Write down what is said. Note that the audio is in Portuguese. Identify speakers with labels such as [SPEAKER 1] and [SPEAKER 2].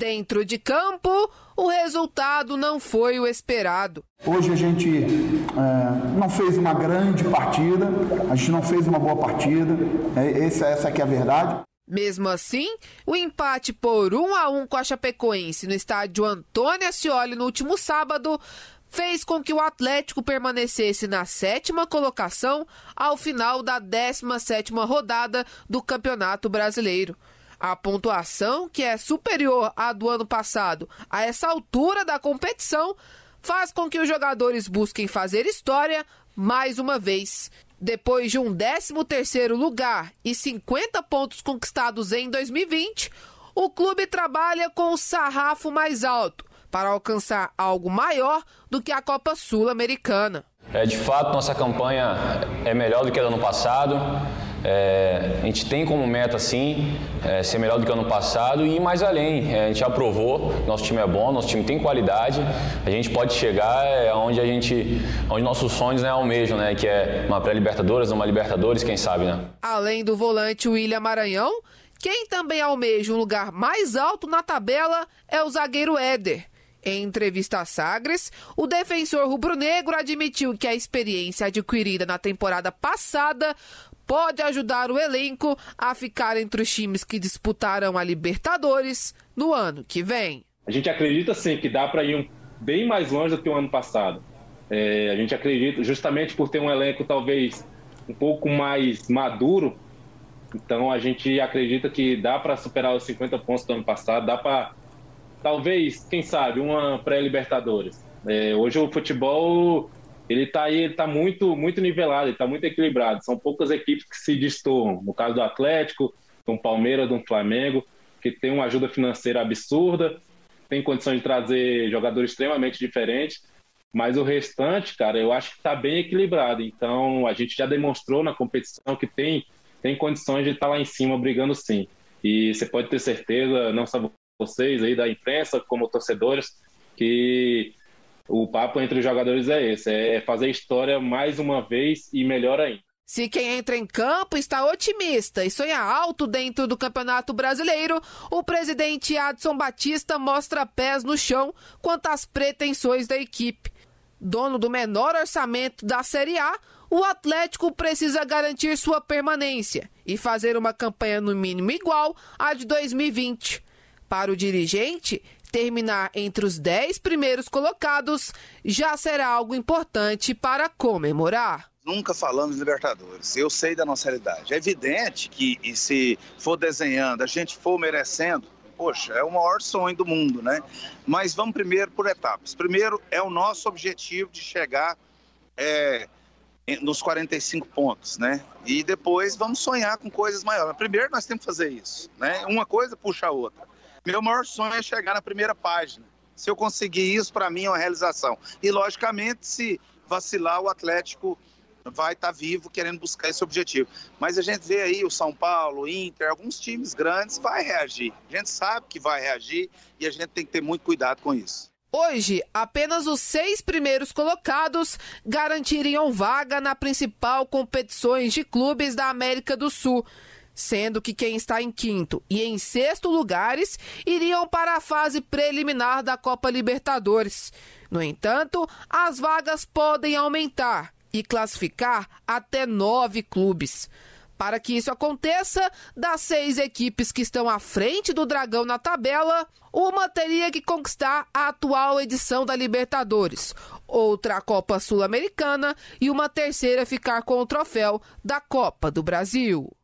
[SPEAKER 1] Dentro de campo, o resultado não foi o esperado.
[SPEAKER 2] Hoje a gente é, não fez uma grande partida, a gente não fez uma boa partida, é, essa, essa aqui é a verdade.
[SPEAKER 1] Mesmo assim, o empate por 1 a 1 com a Chapecoense no estádio Antônio Ascioli no último sábado fez com que o Atlético permanecesse na sétima colocação ao final da 17ª rodada do Campeonato Brasileiro. A pontuação, que é superior à do ano passado a essa altura da competição, faz com que os jogadores busquem fazer história mais uma vez. Depois de um 13º lugar e 50 pontos conquistados em 2020, o clube trabalha com o sarrafo mais alto para alcançar algo maior do que a Copa Sul-Americana.
[SPEAKER 3] É, de fato, nossa campanha é melhor do que a do ano passado. É, a gente tem como meta, sim, é, ser melhor do que ano passado e ir mais além. É, a gente aprovou, nosso time é bom, nosso time tem qualidade, a gente pode chegar é, onde a gente, onde nossos sonhos né, almejam, né, que é uma pré-libertadores, uma Libertadores, quem sabe, né?
[SPEAKER 1] Além do volante William Maranhão, quem também almeja um lugar mais alto na tabela é o zagueiro Éder. Em entrevista a Sagres, o defensor rubro-negro admitiu que a experiência adquirida na temporada passada pode ajudar o elenco a ficar entre os times que disputarão a Libertadores no ano que vem.
[SPEAKER 4] A gente acredita sim que dá para ir um, bem mais longe do que o ano passado. É, a gente acredita, justamente por ter um elenco talvez um pouco mais maduro, então a gente acredita que dá para superar os 50 pontos do ano passado, dá para talvez, quem sabe, uma pré-Libertadores. É, hoje o futebol ele está aí, ele tá muito, muito nivelado, ele está muito equilibrado. São poucas equipes que se destoam. No caso do Atlético, do Palmeiras, do Flamengo, que tem uma ajuda financeira absurda, tem condições de trazer jogadores extremamente diferentes. Mas o restante, cara, eu acho que está bem equilibrado. Então, a gente já demonstrou na competição que tem, tem condições de estar tá lá em cima brigando sim. E você pode ter certeza, não só vocês aí da imprensa, como torcedores, que o papo entre os jogadores é esse: é fazer história mais uma vez e melhor ainda.
[SPEAKER 1] Se quem entra em campo está otimista e sonha alto dentro do Campeonato Brasileiro, o presidente Adson Batista mostra pés no chão quanto às pretensões da equipe. Dono do menor orçamento da Série A, o Atlético precisa garantir sua permanência e fazer uma campanha no mínimo igual à de 2020. Para o dirigente, terminar entre os dez primeiros colocados já será algo importante para comemorar.
[SPEAKER 5] Nunca falamos Libertadores. Eu sei da nossa realidade. É evidente que se for desenhando, a gente for merecendo, poxa, é o maior sonho do mundo, né? Mas vamos primeiro por etapas. Primeiro é o nosso objetivo de chegar é, nos 45 pontos, né? E depois vamos sonhar com coisas maiores. Primeiro nós temos que fazer isso, né? Uma coisa puxa a outra. Meu maior sonho é chegar na primeira página. Se eu conseguir isso, para mim é uma realização. E, logicamente, se vacilar, o Atlético vai estar tá vivo querendo buscar esse objetivo. Mas a gente vê aí o São Paulo, o Inter, alguns times grandes vai reagir. A gente sabe que vai reagir e a gente tem que ter muito cuidado com isso.
[SPEAKER 1] Hoje, apenas os seis primeiros colocados garantiriam vaga na principal competições de clubes da América do Sul sendo que quem está em quinto e em sexto lugares iriam para a fase preliminar da Copa Libertadores. No entanto, as vagas podem aumentar e classificar até nove clubes. Para que isso aconteça, das seis equipes que estão à frente do Dragão na tabela, uma teria que conquistar a atual edição da Libertadores, outra a Copa Sul-Americana e uma terceira ficar com o troféu da Copa do Brasil.